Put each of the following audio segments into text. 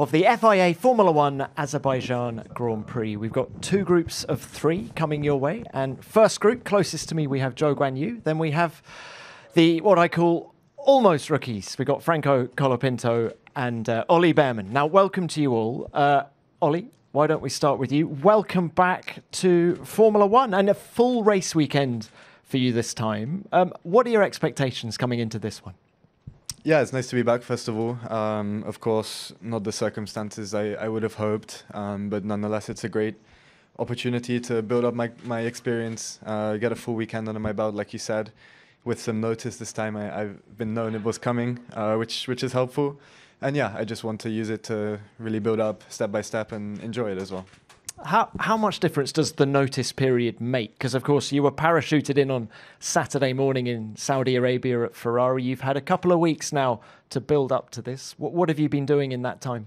of the FIA Formula One Azerbaijan Grand Prix. We've got two groups of three coming your way. And first group, closest to me, we have Zhou Guanyu. Then we have the what I call almost rookies. We've got Franco Colapinto and uh, Ollie Bearman. Now, welcome to you all. Uh, Ollie, why don't we start with you? Welcome back to Formula One and a full race weekend for you this time. Um, what are your expectations coming into this one? Yeah, it's nice to be back, first of all. Um, of course, not the circumstances I, I would have hoped, um, but nonetheless, it's a great opportunity to build up my, my experience, uh, get a full weekend under my belt, like you said, with some notice this time. I, have been known it was coming, uh, which, which is helpful. And yeah, I just want to use it to really build up step by step and enjoy it as well. How how much difference does the notice period make? Because of course you were parachuted in on Saturday morning in Saudi Arabia at Ferrari. You've had a couple of weeks now to build up to this. What what have you been doing in that time?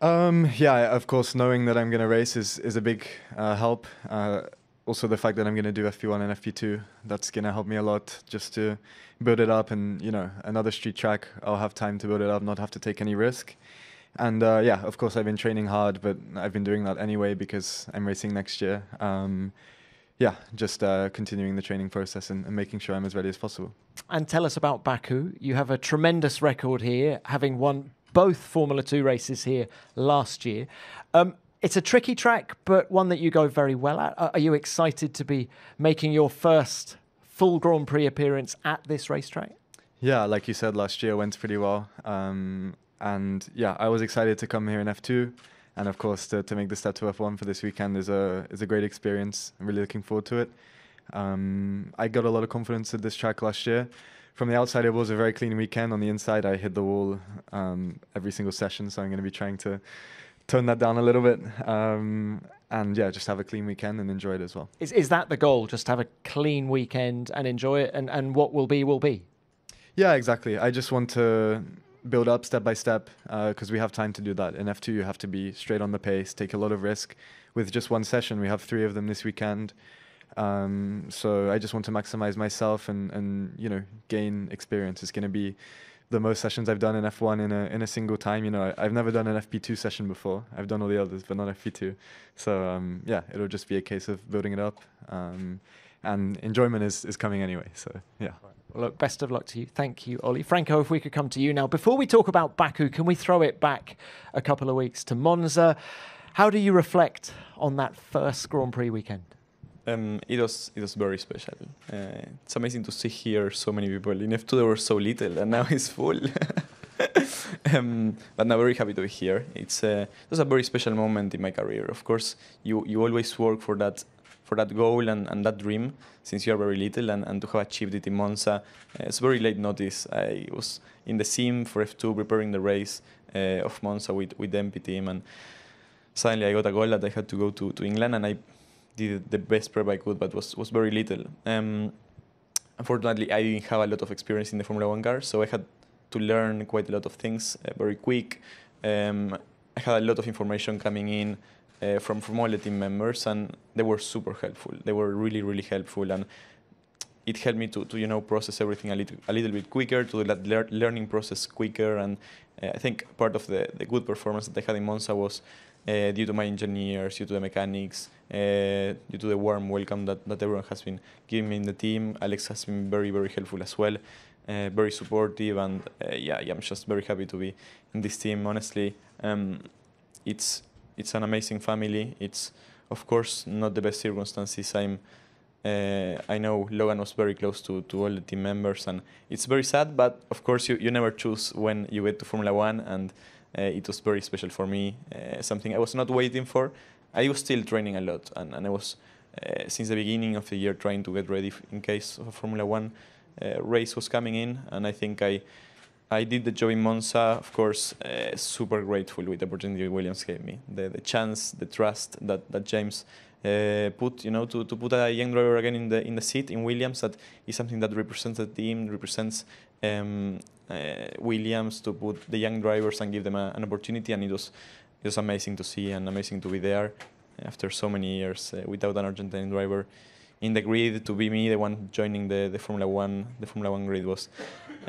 Um, yeah, of course, knowing that I'm going to race is is a big uh, help. Uh, also, the fact that I'm going to do FP1 and FP2 that's going to help me a lot just to build it up. And you know, another street track, I'll have time to build it up, not have to take any risk. And uh, yeah, of course, I've been training hard, but I've been doing that anyway because I'm racing next year. Um, yeah, just uh, continuing the training process and, and, making sure I'm as ready as possible. And tell us about Baku. You have a tremendous record here, having won both Formula Two races here last year. Um, it's a tricky track, but one that you go very well at. Are you excited to be making your first full Grand Prix appearance at this racetrack? Yeah, like you said, last year went pretty well. Um, and yeah, I was excited to come here in F2, and of course to, to make the step to F1 for this weekend is a is a great experience. I'm really looking forward to it. Um, I got a lot of confidence at this track last year. From the outside, it was a very clean weekend. On the inside, I hit the wall um, every single session, so I'm going to be trying to tone that down a little bit. Um, and yeah, just have a clean weekend and enjoy it as well. Is is that the goal? Just have a clean weekend and enjoy it, and, and what will be will be. Yeah, exactly. I just want to build up step by step because uh, we have time to do that. In F2, you have to be straight on the pace, take a lot of risk. With just one session, we have three of them this weekend. Um, so I just want to maximize myself and, and you know gain experience. It's going to be the most sessions I've done in F1 in a in a single time. You know, I, have never done an FP2 session before. I've done all the others, but not FP2. So um, yeah, it'll just be a case of building it up, um, and enjoyment is is coming anyway. So yeah. Well, look, best of luck to you. Thank you, Ollie. Franco, if we could come to you now. Before we talk about Baku, can we throw it back a couple of weeks to Monza? How do you reflect on that first Grand Prix weekend? Um, it was it was very special. Uh, it's amazing to see here so many people. In F2 there were so little, and now it's full. um, but I'm very happy to be here. It's uh, it was a very special moment in my career. Of course, you you always work for that for that goal and, and that dream since you are very little and, and to have achieved it in Monza. Uh, it's very late notice. I was in the sim for F2 preparing the race uh, of Monza with, with the MP team and suddenly I got a goal that I had to go to, to England and I did the best prep I could but was, was very little. Um, unfortunately, I didn't have a lot of experience in the Formula One car so I had to learn quite a lot of things uh, very quick. Um, I had a lot of information coming in uh, from from all the team members, and they were super helpful. They were really really helpful, and it helped me to, to you know process everything a little a little bit quicker, to that lear- learning process quicker, and uh, I think part of the, the good performance that I had in Monza was uh, due to my engineers, due to the mechanics, uh, due to the warm welcome that, that everyone has been giving me in the team. Alex has been very very helpful as well. Uh, very supportive and uh, yeah, yeah, I'm just very happy to be in this team. Honestly, um, it's it's an amazing family. It's of course not the best circumstances. I'm uh, I know Logan was very close to, to all the team members, and it's very sad. But of course, you, you never choose when you get to Formula One, and uh, it was very special for me. Uh, something I was not waiting for. I was still training a lot, and, and I was since the beginning of the year trying to get ready in case of a Formula One race was coming in, and I think I I did the job in Monza, of course, uh, super grateful with the opportunity Williams gave me, the, the chance, the trust that, that James uh, put, you know, to, to put a young driver again in the in the seat in Williams. That is something that represents the team, represents um, uh, Williams to put the young drivers and give them a, an opportunity. And it was it was amazing to see and amazing to be there after so many years uh, without an Argentine driver in the grid to be me, the one joining the, the Formula One, the Formula One grid was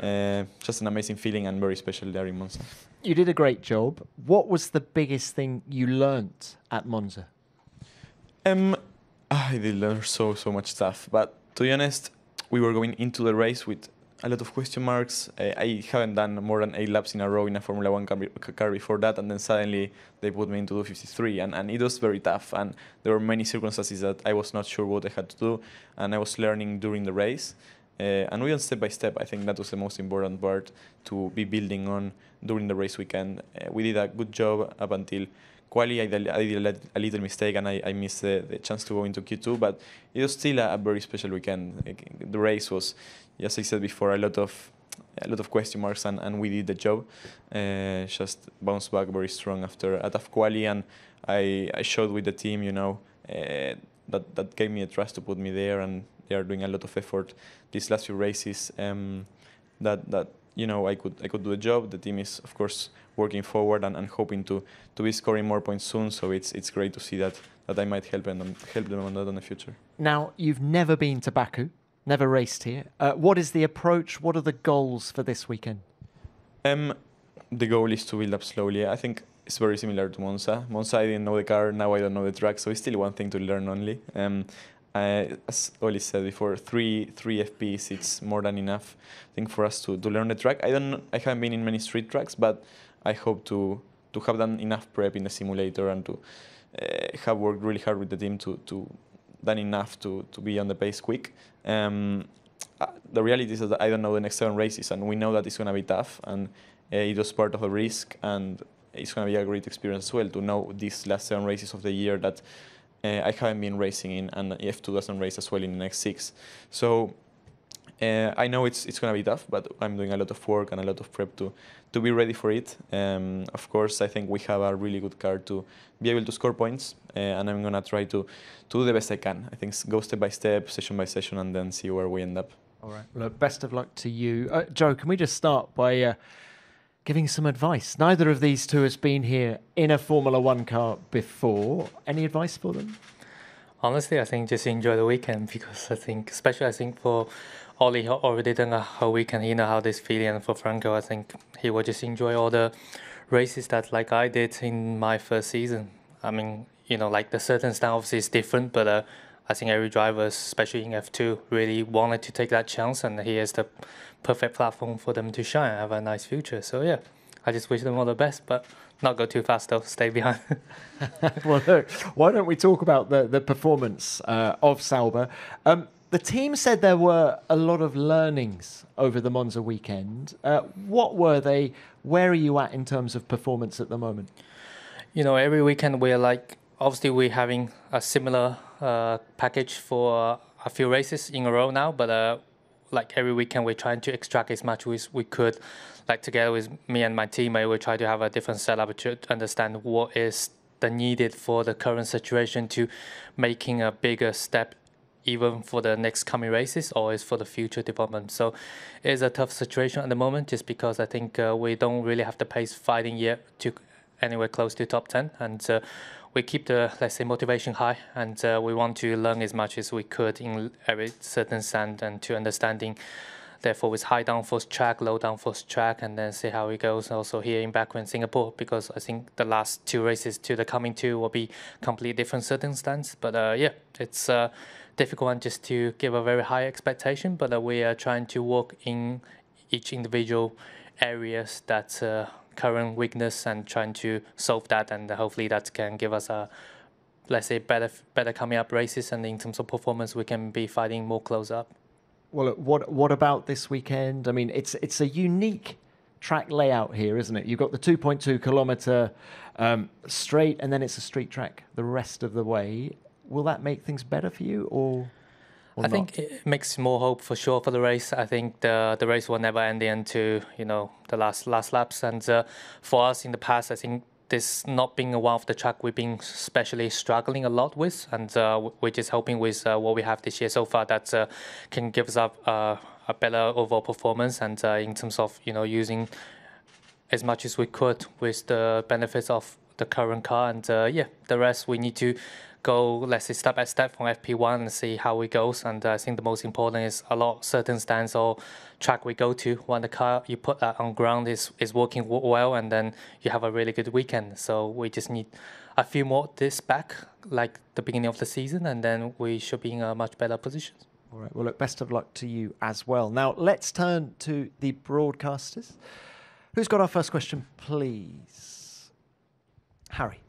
uh, just an amazing feeling and very special there in Monza. You did a great job. What was the biggest thing you learnt at Monza? Um, I did learn so so much stuff, but to be honest, we were going into the race with a lot of question marks. Uh, I haven't done more than eight laps in a row in a Formula One car before that, and then suddenly they put me into 253, and, and it was very tough. And there were many circumstances that I was not sure what I had to do, and I was learning during the race. Uh, and we went step by step. I think that was the most important part to be building on during the race weekend. Uh, we did a good job up until quali. I did, I did a little mistake and I, I missed the, the, chance to go into Q2, but it was still a, a very special weekend. The race was, as I said before, a lot of a lot of question marks and, and we did the job. Uh, just bounced back very strong after a tough quali and I, I showed with the team, you know, uh, that, that gave me a trust to put me there and they are doing a lot of effort these last few races um, that that you know I could I could do a job. The team is of course working forward and, and hoping to to be scoring more points soon. So it's it's great to see that that I might help and help them on that in the future. Now you've never been to Baku, never raced here. Uh, what is the approach? What are the goals for this weekend? Um, the goal is to build up slowly. I think it's very similar to Monza. Monza, I didn't know the car, now I don't know the track, so it's still one thing to learn only. Um, uh, as Oli said before, three three FPs it's more than enough. I think for us to, to learn the track. I don't I haven't been in many street tracks, but I hope to to have done enough prep in the simulator and to uh, have worked really hard with the team to to done enough to to be on the pace quick. Um, uh, the reality is that I don't know the next seven races, and we know that it's going to be tough, and uh, it was part of the risk, and it's going to be a great experience as well to know these last seven races of the year that uh, I haven't been racing in, and F2 doesn't race as well in the next six. So uh, I know it's it's gonna be tough, but I'm doing a lot of work and a lot of prep to to be ready for it. Um, of course, I think we have a really good car to be able to score points, uh, and I'm gonna try to to do the best I can. I think go step by step, session by session, and then see where we end up. All right. Look, best of luck to you, uh, Zhou. Can we just start by uh, giving some advice? Neither of these two has been here in a Formula One car before. Any advice for them? Honestly, I think just enjoy the weekend because I think, especially I think for Oli already done a whole weekend. He know how this feeling. And for Franco, I think he will just enjoy all the races that like I did in my first season. I mean, you know, like the certain style obviously is different, but uh, I think every driver, especially in F2, really wanted to take that chance, and he has the perfect platform for them to shine and have a nice future. So yeah, I just wish them all the best, but not go too fast though. Stay behind. well, look, why don't we talk about the the performance uh, of Sauber? Um, the team said there were a lot of learnings over the Monza weekend. Uh, what were they? Where are you at in terms of performance at the moment? You know, every weekend we're like, obviously, we're having a similar package for a few races in a row now, but uh, like every weekend we're trying to extract as much as we could. Like together with me and my teammate, we try to have a different setup to understand what is the needed for the current situation to making a bigger step even for the next coming races or is for the future development. So it's a tough situation at the moment just because I think uh, we don't really have the pace fighting yet to anywhere close to top 10 and uh, we keep the let's say motivation high and uh, we want to learn as much as we could in every certain stand and to understanding therefore with high downforce track, low downforce track, and then see how it goes also here in Baku in Singapore because I think the last two races to the coming two will be completely different circumstances. But uh, yeah, it's a difficult one just to give a very high expectation, but uh, we are trying to work in each individual areas that uh, current weakness and trying to solve that, and hopefully that can give us a let's say better better coming up races, and in terms of performance, we can be fighting more close up. Well, what what about this weekend? I mean, it's it's a unique track layout here, isn't it? You've got the 2.2 kilometer um, straight, and then it's a street track the rest of the way will that make things better for you or? I not? think it makes more hope for sure for the race. I think the the race will never end into you know the last last laps. And uh, for us in the past, I think this not being one of the track we've been especially struggling a lot with, and uh, we're just hoping with uh, what we have this year so far that uh, can give us a, uh, a better overall performance. And uh, in terms of you know using as much as we could with the benefits of the current car, and uh, yeah, the rest we need to go let's say step by step from FP1 and see how it goes. And I think the most important is a lot certain stands or track we go to when the car you put that on ground is is working well, and then you have a really good weekend. So we just need a few more this back like the beginning of the season, and then we should be in a much better position. All right. Well, look, best of luck to you as well. Now, let's turn to the broadcasters. Who's got our first question, please? Harry.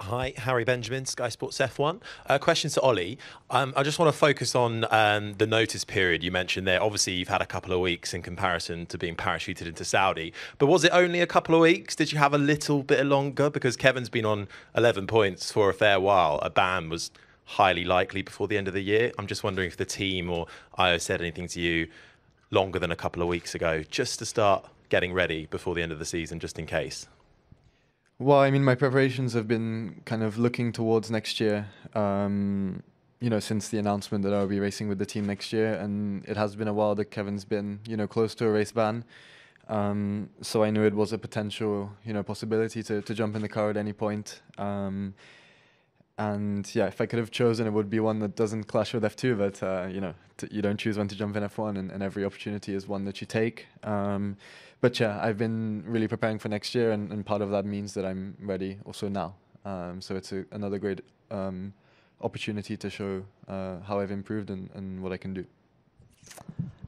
Hi, Harry Benjamin, Sky Sports F1. Uh, question to Ollie. Um, I just want to focus on um, the notice period you mentioned there. Obviously, you've had a couple of weeks in comparison to being parachuted into Saudi. But was it only a couple of weeks? Did you have a little bit longer? Because Kevin's been on 11 points for a fair while. A ban was highly likely before the end of the year. I'm just wondering if the team or Ayao said anything to you longer than a couple of weeks ago, just to start getting ready before the end of the season, just in case. Well, I mean, my preparations have been kind of looking towards next year. Um, you know, since the announcement that I'll be racing with the team next year, and it has been a while that Kevin's been, you know, close to a race ban. Um, so I knew it was a potential, you know, possibility to, to jump in the car at any point. Um, and yeah, if I could have chosen, it would be one that doesn't clash with F2. But uh, you know, you don't choose when to jump in F1, and, and every opportunity is one that you take. Um, but yeah, I've been really preparing for next year, and, and part of that means that I'm ready also now. Um, so it's a, another great um, opportunity to show uh, how I've improved and, and what I can do.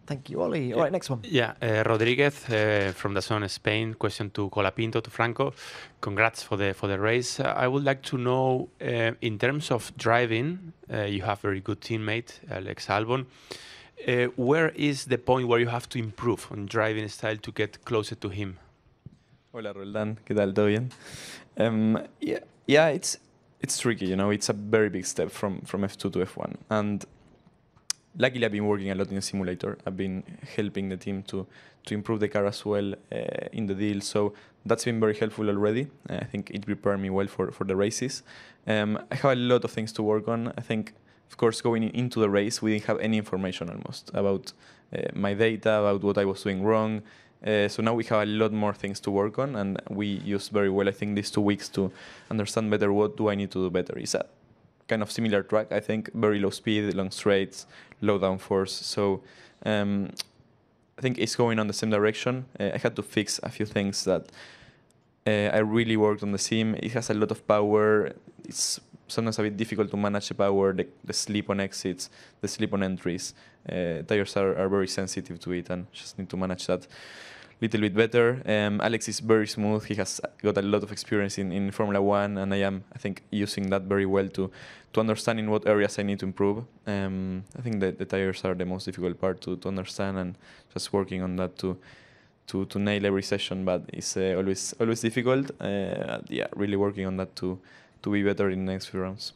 Thank you, Ollie. All right, next one. Yeah, uh, Rodriguez uh, from the Zone Spain. Question to Colapinto to Franco. Congrats for the for the race. Uh, I would like to know, uh, in terms of driving, uh, you have a very good teammate Alex Albon. Uh, where is the point where you have to improve on driving style to get closer to him? Hola Roldán, ¿qué tal? ¿Todo bien? Um, yeah, yeah, it's it's tricky. You know, it's a very big step from from F2 to F1, and luckily I've been working a lot in the simulator. I've been helping the team to to improve the car as well uh, in the deal. So that's been very helpful already. I think it prepared me well for for the races. Um, I have a lot of things to work on. I think, of course, going into the race, we didn't have any information almost about uh, my data, about what I was doing wrong. Uh, so now we have a lot more things to work on, and we use very well. I think these two weeks to understand better what do I need to do better. Is a kind of similar track. I think very low speed, long straights, low downforce. So um, I think it's going on the same direction. Uh, I had to fix a few things that uh, I really worked on the sim. It has a lot of power. It's sometimes a bit difficult to manage the power, the, the sleep on exits, the sleep on entries. Uh, tires are, are very sensitive to it and just need to manage that a little bit better. Um, Alex is very smooth. He has got a lot of experience in, in Formula One, and I am, I think, using that very well to to understand in what areas I need to improve. Um, I think that the tires are the most difficult part to, to understand, and just working on that to to, to nail every session. But it's uh, always always difficult. Uh, yeah, really working on that to to be better in the next few rounds.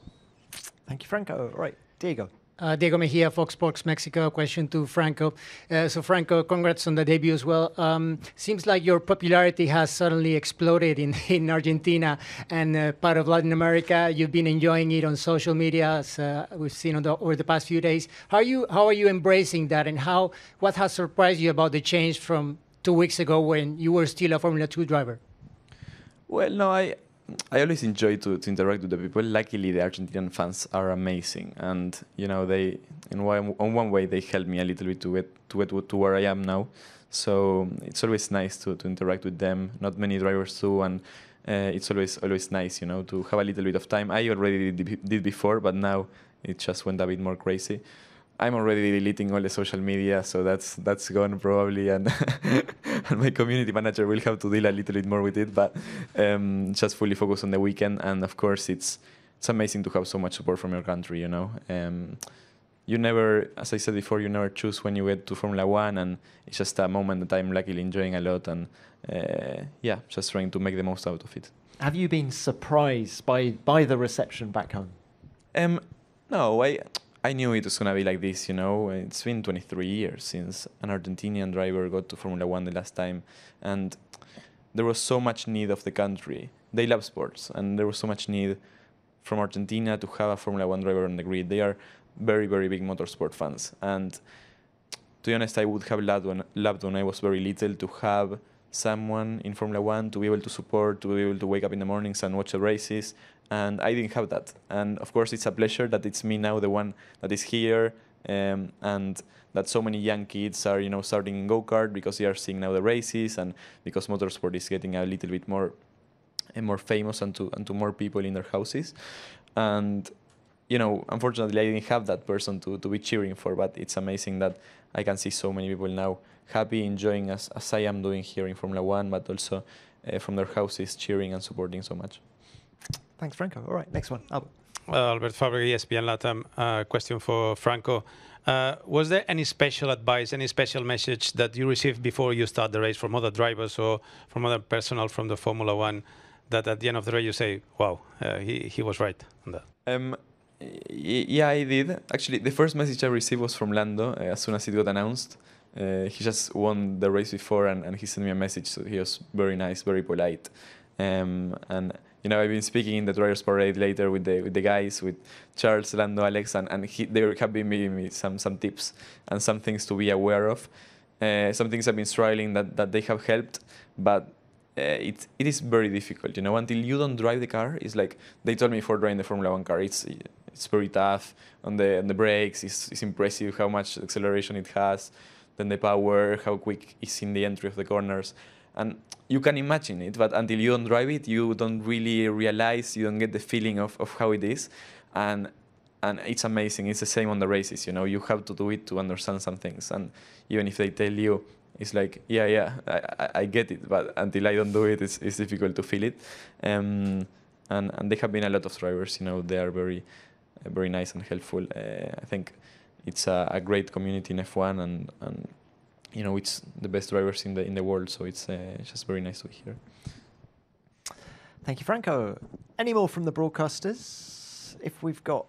Thank you, Franco. All right, Diego. Uh, Diego Mejia, Fox Sports Mexico. Question to Franco. Uh, so, Franco, congrats on the debut as well. Um, seems like your popularity has suddenly exploded in, in Argentina and uh, part of Latin America. You've been enjoying it on social media, as uh, we've seen the, over the past few days. How are you? How are you embracing that? And how? What has surprised you about the change from two weeks ago when you were still a Formula Two driver? Well, no, I I always enjoy to, to interact with the people. Luckily, the Argentinian fans are amazing, and you know they in one on one way they help me a little bit to get to get to where I am now. So it's always nice to, to interact with them. Not many drivers do, and uh, it's always always nice, you know, to have a little bit of time. I already did, did before, but now it just went a bit more crazy. I'm already deleting all the social media, so that's that's gone probably, and, and my community manager will have to deal a little bit more with it. But um, just fully focus on the weekend, and of course, it's it's amazing to have so much support from your country. You know, um, you never, as I said before, you never choose when you get to Formula One, and it's just a moment that I'm luckily enjoying a lot, and uh, yeah, just trying to make the most out of it. Have you been surprised by by the reception back home? Um, no, I I knew it was gonna be like this. You know, it's been 23 years since an Argentinian driver got to Formula One the last time, and there was so much need of the country. They love sports, and there was so much need from Argentina to have a Formula One driver on the grid. They are very, very big motorsport fans, and to be honest, I would have loved when, loved when I was very little to have someone in Formula One to be able to support, to be able to wake up in the mornings and watch the races. And I didn't have that. And of course, it's a pleasure that it's me now, the one that is here, um, and that so many young kids are, you know, starting in go kart because they are seeing now the races, and because motorsport is getting a little bit more, and more famous, and to and to more people in their houses. And you know, unfortunately, I didn't have that person to, to be cheering for, but it's amazing that I can see so many people now happy, enjoying as, as I am doing here in Formula One, but also uh, from their houses cheering and supporting so much. Thanks, Franco. All right, next one, Albert. Well, Albert Fabri, ESPN Latam. Uh, question for Franco. Uh, was there any special advice, any special message that you received before you start the race from other drivers or from other personnel from the Formula One that at the end of the race you say, wow, uh, he, he was right on that? Um, yeah, I did. Actually, the first message I received was from Lando uh, as soon as it got announced. Uh, he just won the race before and, and he sent me a message. So he was very nice, very polite. Um, and you know, I've been speaking in the Drivers Parade later with the with the guys, with Charles, Lando, Alex, and, and he, they have been giving me some some tips and some things to be aware of. Uh, some things I've been struggling that, that they have helped, but uh, it it is very difficult. You know, until you don't drive the car, it's like they told me for driving the Formula One car. It's it's very tough on the on the brakes. It's, it's impressive how much acceleration it has, then the power, how quick it's in the entry of the corners and you can imagine it, but until you don't drive it, you don't really realize, you don't get the feeling of, of how it is, and and it's amazing. It's the same on the races, you know. You have to do it to understand some things, and even if they tell you, it's like, yeah, yeah, I, I get it, but until I don't do it, it's, it's difficult to feel it. Um, and and there have been a lot of drivers, you know, they are very, very nice and helpful. Uh, I think it's a, a great community in F1, and and you know it's the best drivers in the in the world. So it's uh, just very nice to be here. Thank you, Franco. Any more from the broadcasters? If we've got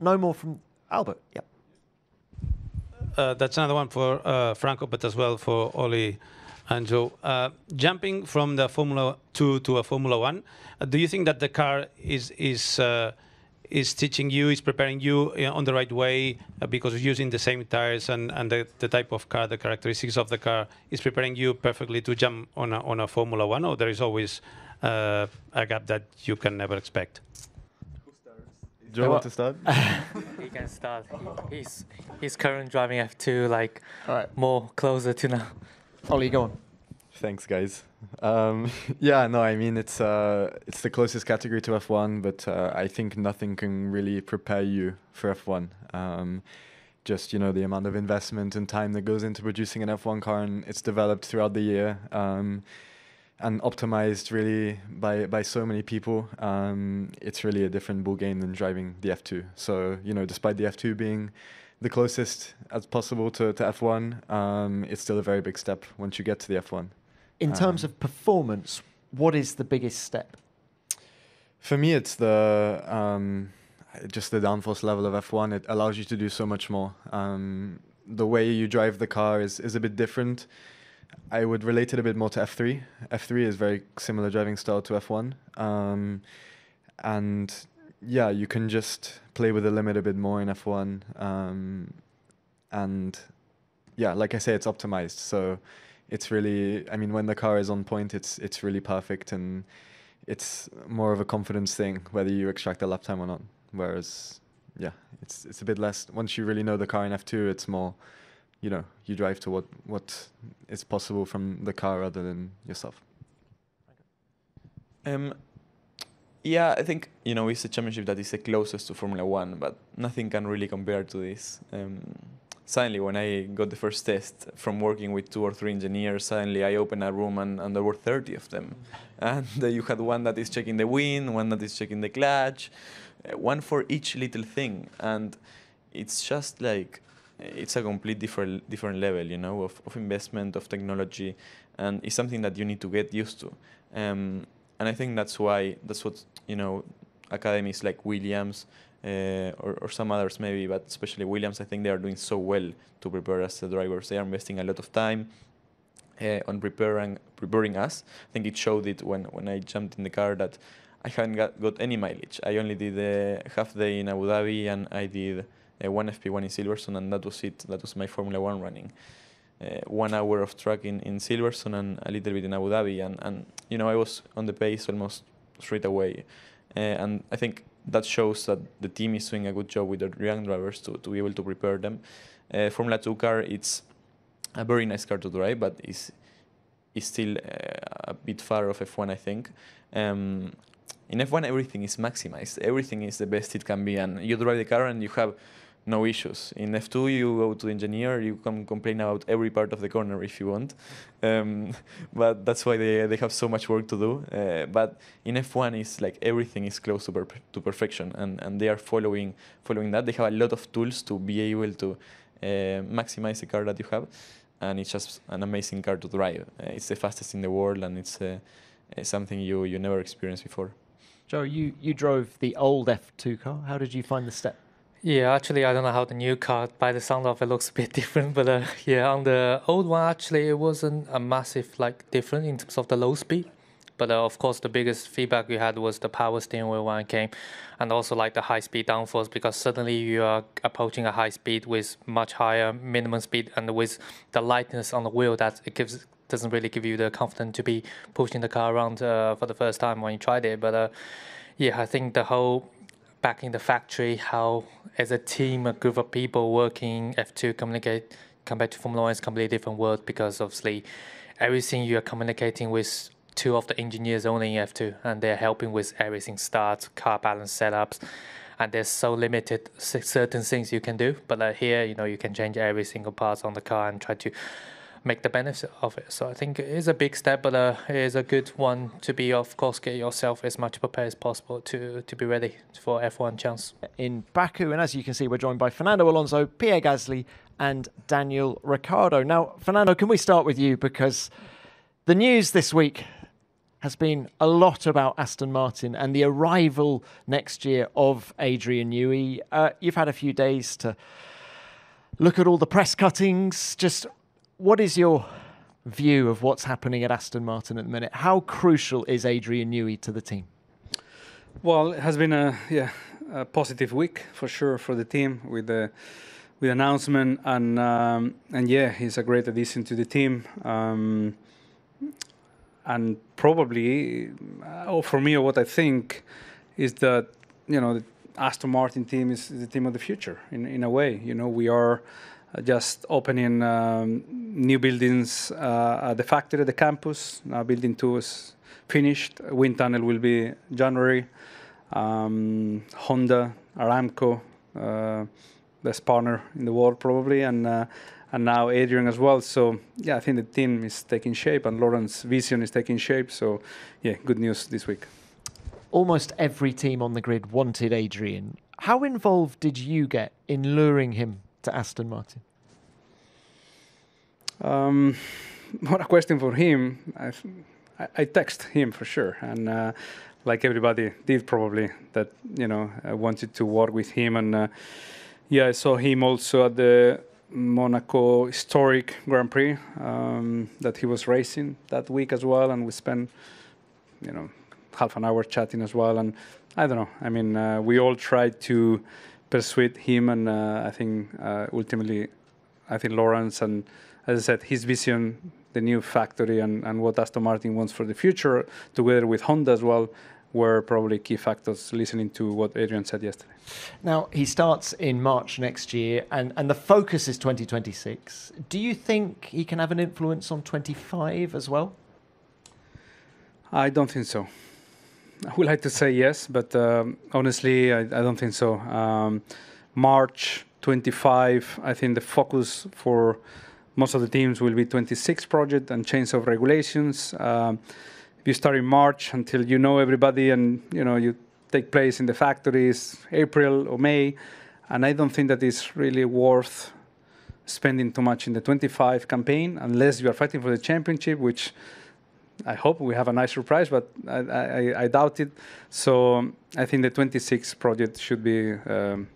no more from Albert, yep. Uh, that's another one for uh, Franco, but as well for Oli and Zhou. Uh, jumping from the Formula 2 to a Formula 1, uh, do you think that the car is is uh, is teaching you, is preparing you on the right way uh, because using the same tires and, and the, the type of car, the characteristics of the car is preparing you perfectly to jump on a, on a Formula One, or there is always uh, a gap that you can never expect? Do you want to start? he can start. He's he's current driving F2 like All right. more closer to now. Ollie, go on. Thanks, guys. Um, yeah, no, I mean it's uh, it's the closest category to F1, but uh, I think nothing can really prepare you for F1. Um, just you know the amount of investment and time that goes into producing an F1 car, and it's developed throughout the year um, and optimized really by by so many people. Um, it's really a different ball game than driving the F2. So you know, despite the F2 being the closest as possible to, to F1, um, it's still a very big step once you get to the F1. In terms Um, of performance, what is the biggest step? For me, it's the um, just the downforce level of F1. It allows you to do so much more. Um, the way you drive the car is, is a bit different. I would relate it a bit more to F3. F3 is very similar driving style to F1. Um, and yeah, you can just play with the limit a bit more in F1. Um, and yeah, like I say, it's optimized. So it's really, I mean, when the car is on point, it's it's really perfect, and it's more of a confidence thing whether you extract a lap time or not. Whereas, yeah, it's it's a bit less. Once you really know the car in F2, it's more, you know, you drive to what what is possible from the car rather than yourself. Um, yeah, I think you know it's a championship that is the closest to Formula One, but nothing can really compare to this. Um, suddenly, when I got the first test from working with two or three engineers, suddenly I opened a room and, and there were 30 of them, and uh, you had one that is checking the wind, one that is checking the clutch, uh, one for each little thing, and it's just like it's a complete different different level, you know, of, of investment of technology, and it's something that you need to get used to. Um, and I think that's why that's what you know academies like Williams uh, or, or some others maybe, but especially Williams, I think they are doing so well to prepare us the drivers. They are investing a lot of time uh, on preparing preparing us. I think it showed it when when I jumped in the car that I hadn't got, got any mileage. I only did a half day in Abu Dhabi and I did a one FP1 in Silverstone, and that was it. That was my Formula One running. uh, one hour of track in, in Silverstone and a little bit in Abu Dhabi. And, and you know, I was on the pace almost straight away. Uh, and I think that shows that the team is doing a good job with the young drivers to, to be able to prepare them. Uh, Formula 2 car, it's a very nice car to drive, but it's, it's still uh, a bit far off F1, I think. Um, in F1, everything is maximized. Everything is the best it can be, and you drive the car and you have no issues. In F2, you go to engineer, you can complain about every part of the corner if you want. Um, but that's why they, they have so much work to do. Uh, but in F1, it's like everything is close to, per to perfection, and, and they are following following that. They have a lot of tools to be able to uh, maximize the car that you have, and it's just an amazing car to drive. Uh, it's the fastest in the world, and it's uh, something you, you never experienced before. Zhou, you, you drove the old F2 car. How did you find the step? Yeah, actually, I don't know how the new car, by the sound of it, looks a bit different. But uh, yeah, on the old one, actually, it wasn't a massive like difference in terms of the low speed. But uh, of course, the biggest feedback we had was the power steering wheel when it came, and also like the high speed downforce because suddenly you are approaching a high speed with much higher minimum speed, and with the lightness on the wheel, that it gives doesn't really give you the confidence to be pushing the car around uh, for the first time when you tried it. But uh, yeah, I think the whole back in the factory, how as a team, a group of people working F2 communicate compared to Formula One is completely different world because obviously everything you are communicating with two of the engineers only in F2 and they're helping with everything start, car balance setups and there's so limited certain things you can do. But uh, here you know you can change every single part on the car and try to make the benefit of it. So I think it is a big step, but uh, it is a good one to be, of course, get yourself as much prepared as possible to, to be ready for F1 chance. In Baku, and as you can see, we're joined by Fernando Alonso, Pierre Gasly, and Daniel Ricciardo. Now, Fernando, can we start with you? Because the news this week has been a lot about Aston Martin and the arrival next year of Adrian Newey. Uh, you've had a few days to look at all the press cuttings. Just what is your view of what's happening at Aston Martin at the minute? How crucial is Adrian Newey to the team? Well, it has been a yeah a positive week for sure for the team with the with announcement and um, and yeah he's a great addition to the team um, and probably uh, for me what I think is that you know the Aston Martin team is the team of the future in in a way you know we are just opening um, new buildings uh, at the factory, the campus. Now building two is finished. Wind tunnel will be January. Um, Honda, Aramco, uh, best partner in the world probably, and uh, and now Adrian as well. So yeah, I think the team is taking shape, and Lawrence's vision is taking shape. So yeah, good news this week. Almost every team on the grid wanted Adrian. How involved did you get in luring him to Aston Martin? Um, what a question for him. I've, I, text him for sure, and uh, like everybody did probably that you know I wanted to work with him, and uh, yeah, I saw him also at the Monaco historic Grand Prix um, that he was racing that week as well, and we spent you know half an hour chatting as well, and I don't know. I mean, uh, we all tried to persuade him, and uh, I think uh, ultimately, I think Lawrence and as I said, his vision, the new factory, and, and what Aston Martin wants for the future, together with Honda as well, were probably key factors listening to what Adrian said yesterday. Now, he starts in March next year, and, and the focus is 2026. Do you think he can have an influence on 25 as well? I don't think so. I would like to say yes, but um, honestly, I, I, don't think so. Um, March 25, I think the focus for most of the teams will be 26 project and change of regulations. Um, you start in March until you know everybody and you know you take place in the factories April or May, and I don't think that is really worth spending too much in the 25 campaign unless you are fighting for the championship, which I hope we have a nice surprise, but I, I, I doubt it. So um, I think the 26 project should be um,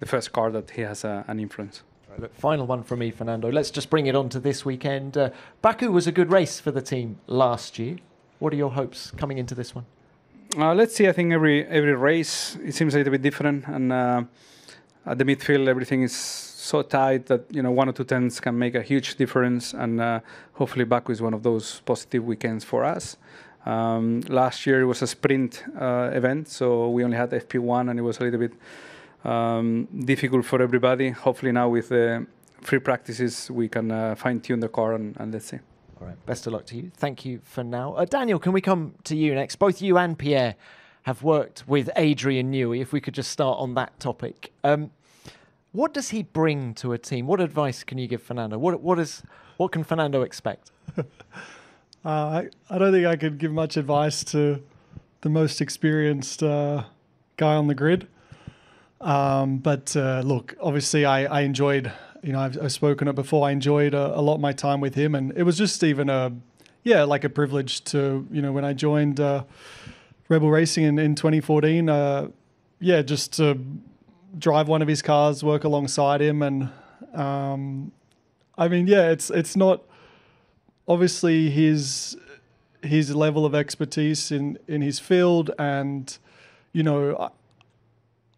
the first car that he has a, an influence. Right, look, final one from me, Fernando. Let's just bring it on to this weekend. Uh, Baku was a good race for the team last year. What are your hopes coming into this one? Uh, let's see. I think every every race it seems a little bit different, and uh, at the midfield everything is so tight that you know one or two tenths can make a huge difference, and uh, hopefully Baku is one of those positive weekends for us. Um, last year it was a sprint uh, event, so we only had FP1, and it was a little bit um, difficult for everybody. Hopefully now with the free practices we can uh, fine tune the car, and, and let's see. All right. Best of luck to you. Thank you for now. Uh, Daniel, can we come to you next? Both you and Pierre have worked with Adrian Newey. If we could just start on that topic. Um, what does he bring to a team? What advice can you give Fernando? What what is what can Fernando expect? uh, I I don't think I could give much advice to the most experienced uh, guy on the grid. Um, but uh, look, obviously, I, I enjoyed. You know, I've, I've spoken it before. I enjoyed a, a, lot of my time with him, and it was just even a, yeah, like a privilege to you know when I joined uh, Red Bull Racing in in 2014. Uh, yeah, just to drive one of his cars, work alongside him, and um, I mean, yeah, it's it's not obviously his his level of expertise in in his field, and you know,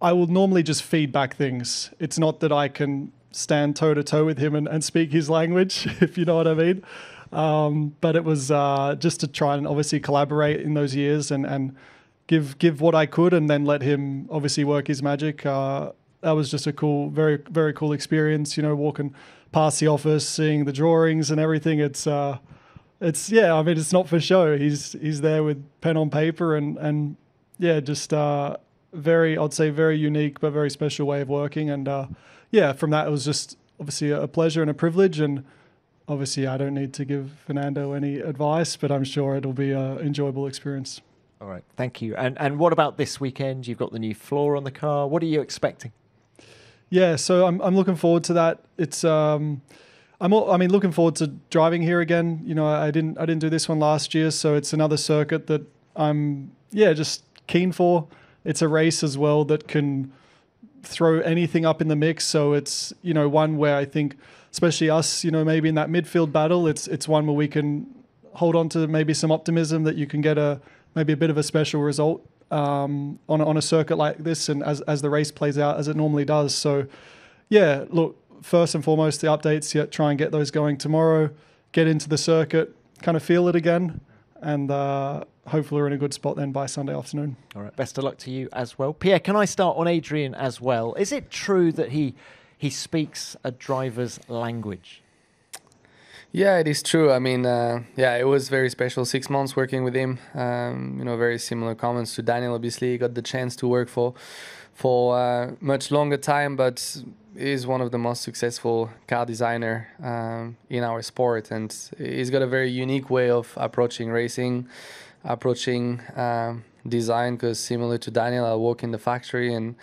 I, I will normally just feedback things. It's not that I can stand toe to toe with him and, and speak his language, if you know what I mean. Um, but it was uh, just to try and obviously collaborate in those years and and give give what I could, and then let him obviously work his magic. Uh, that was just a cool, very very cool experience. You know, walking past the office, seeing the drawings and everything. It's uh, it's yeah. I mean, it's not for show. He's he's there with pen on paper and and yeah, just uh, very I'd say very unique but very special way of working. And uh, yeah, from that it was just obviously a pleasure and a privilege and. Obviously, I don't need to give Fernando any advice, but I'm sure it'll be an enjoyable experience. All right, thank you. And and what about this weekend? You've got the new floor on the car. What are you expecting? Yeah, so I'm I'm looking forward to that. It's um, I'm all, I mean looking forward to driving here again. You know, I didn't I didn't do this one last year, so it's another circuit that I'm yeah just keen for. It's a race as well that can throw anything up in the mix. So it's you know one where I think, especially us, you know, maybe in that midfield battle, it's it's one where we can hold on to maybe some optimism that you can get a maybe a bit of a special result um, on on a circuit like this, and as as the race plays out as it normally does. So, yeah, look, first and foremost, the updates. Yeah, try and get those going tomorrow. Get into the circuit, kind of feel it again, and uh, hopefully we're in a good spot then by Sunday afternoon. All right, best of luck to you as well, Pierre. Can I start on Adrian as well? Is it true that he he speaks a driver's language? Yeah, it is true. I mean, uh, yeah, it was very special. Six months working with him. Um, you know, very similar comments to Daniel. Obviously, he got the chance to work for for uh, much longer time, but is one of the most successful car designer um, in our sport, and he's got a very unique way of approaching racing, approaching um, design. Because similar to Daniel, I walk in the factory and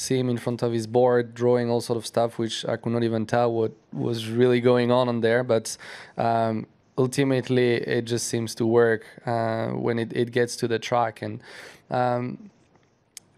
see him in front of his board drawing all sort of stuff which I could not even tell what was really going on on there but um, ultimately it just seems to work uh, when it, it gets to the track and um,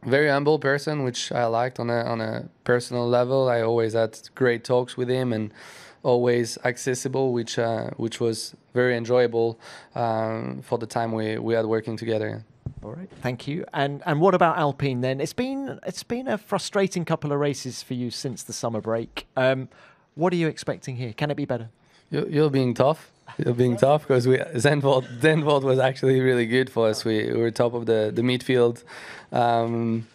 very humble person which I liked on a on a personal level I always had great talks with him and always accessible which uh, which was very enjoyable um, for the time we, we had working together all right, thank you. And and what about Alpine then? It's been it's been a frustrating couple of races for you since the summer break. Um, what are you expecting here? Can it be better? You're, you're being tough. You're being tough because we Zandvoort Zandvoort was actually really good for us. We, we were top of the the midfield. Um,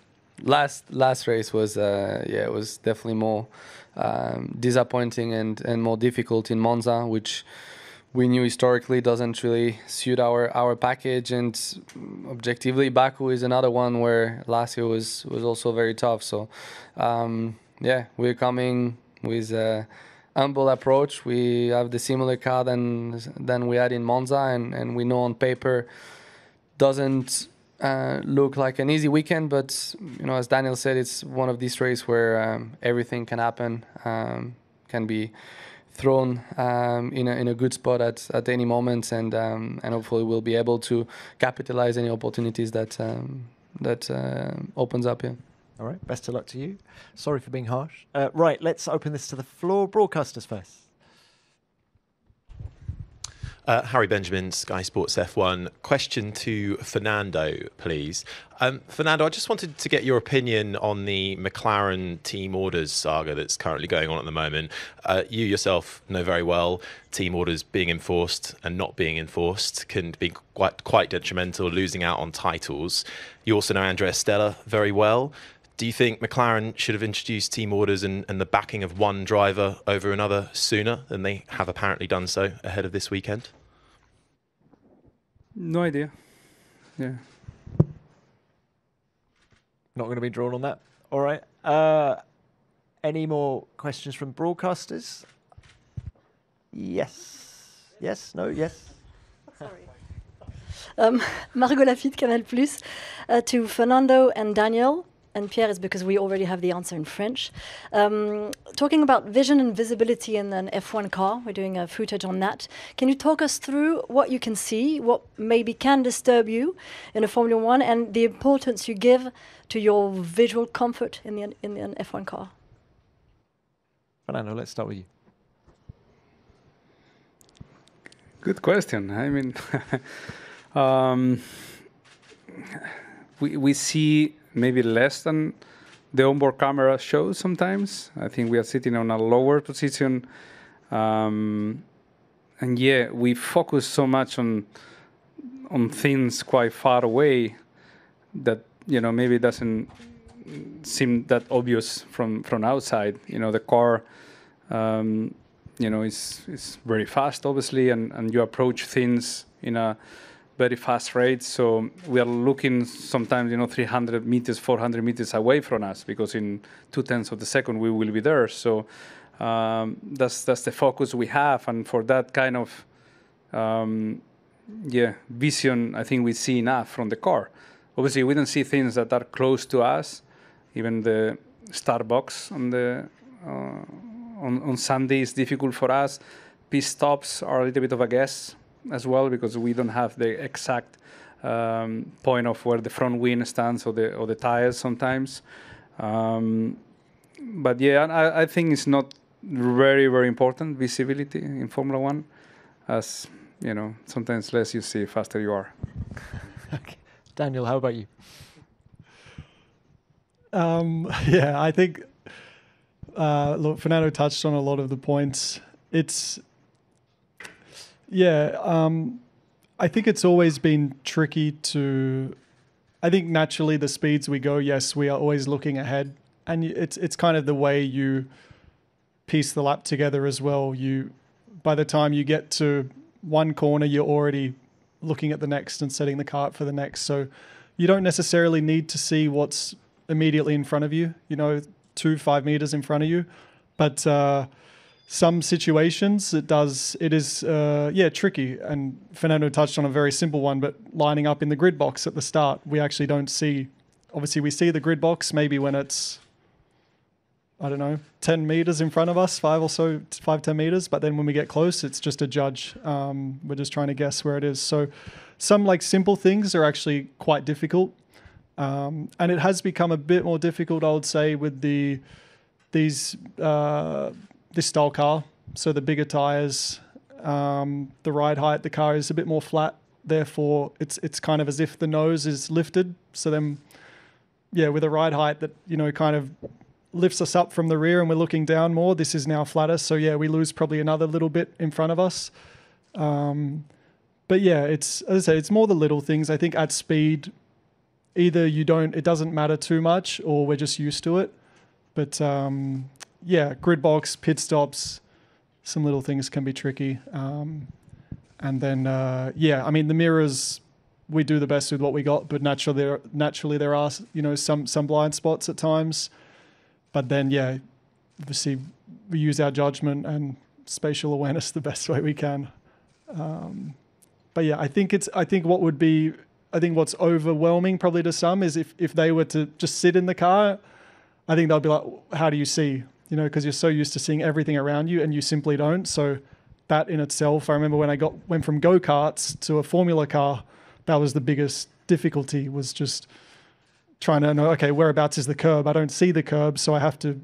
last last race was uh, yeah it was definitely more um, disappointing and and more difficult in Monza, which we knew historically doesn't really suit our our package. And objectively Baku is another one where last year was was also very tough. So um, yeah we're coming with a humble approach. We have the similar car than than we had in Monza and, and we know on paper doesn't uh, look like an easy weekend but you know as Daniel said it's one of these races where um, everything can happen um, can be thrown um, in, a, in a good spot at, at any moment, and um, and hopefully we'll be able to capitalize any opportunities that um, that uh, opens up here. All right, best of luck to you. Sorry for being harsh. Uh, right, let's open this to the floor. Broadcasters first. Uh, Harry Benjamin, Sky Sports F1. Question to Fernando, please. Um, Fernando, I just wanted to get your opinion on the McLaren team orders saga that's currently going on at the moment. Uh, you yourself know very well team orders being enforced and not being enforced can be quite quite detrimental, losing out on titles. You also know Andrea Stella very well. Do you think McLaren should have introduced team orders and, and the backing of one driver over another sooner than they have apparently done so ahead of this weekend? No idea. Yeah. Not going to be drawn on that. All right. Uh, any more questions from broadcasters? Yes. Yes. No. Yes. Sorry. Um, Margot Laffite, Canal Plus, uh, to Fernando and Daniel. And Pierre is because we already have the answer in French. Um, talking about vision and visibility in an F1 car, we're doing a footage on that. Can you talk us through what you can see, what maybe can disturb you in a Formula One, and the importance you give to your visual comfort in the in an F1 car? Fernando, let's start with you. Good question. I mean, um, we we see maybe less than the onboard camera shows sometimes. I think we are sitting on a lower position. Um, and yeah, we focus so much on on things quite far away that you know maybe it doesn't seem that obvious from from outside. You know, the car, um, you know, is is very fast, obviously, and and you approach things in a very fast rate. So we are looking sometimes, you know, 300 meters, 400 meters away from us because in two tenths of the second we will be there. So um, that's that's the focus we have, and for that kind of um, yeah vision, I think we see enough from the car. Obviously, we don't see things that are close to us. Even the start box on the uh, on, on Sunday is difficult for us. Pit stops are a little bit of a guess as well because we don't have the exact um, point of where the front wing stands or the or the tires sometimes. Um, but yeah, I, I, think it's not very very important visibility in Formula One, as you know sometimes less you see, faster you are. okay. Daniel, how about you? Um, yeah, I think uh, look, Fernando touched on a lot of the points. It's yeah, um, I think it's always been tricky to. I think naturally the speeds we go, yes, we are always looking ahead, and it's it's kind of the way you piece the lap together as well. You by the time you get to one corner, you're already looking at the next and setting the car up for the next. So you don't necessarily need to see what's immediately in front of you. You know, two five meters in front of you, but. Uh, some situations it does it is uh, yeah tricky. And fernando touched on a very simple one but lining up in the grid box at the start we actually don't see obviously we see the grid box maybe when it's i don't know 10 meters in front of us five or so five ten meters but then when we get close it's just a judge. Um, we're just trying to guess where it is. So some like simple things are actually quite difficult. Um, and it has become a bit more difficult i would say with the these uh, this style car. So the bigger tires, um, the ride height, the car is a bit more flat. Therefore, it's it's kind of as if the nose is lifted. So then, yeah, with a ride height that you know kind of lifts us up from the rear and we're looking down more. This is now flatter. So yeah, we lose probably another little bit in front of us. Um, but yeah, it's as I say, it's more the little things. I think at speed, either you don't, it doesn't matter too much, or we're just used to it. But um, yeah, grid box, pit stops, some little things can be tricky. Um, and then, uh, yeah, I mean, the mirrors, we do the best with what we got, but naturally there, naturally there are, you know, some, some blind spots at times. But then, yeah, obviously we use our judgment and spatial awareness the best way we can. Um, but yeah, I think it's, I think what would be, I think what's overwhelming probably to some is if, if they were to just sit in the car, I think they'll be like, how do you see? You know, because you're so used to seeing everything around you and you simply don't. So that in itself, I remember when I got went from go karts to a Formula car, that was the biggest difficulty was just trying to know, okay, whereabouts is the curb? I don't see the curb, so I have to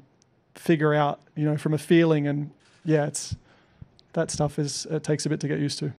figure out, you know, from a feeling and yeah, it's that stuff is it takes a bit to get used to.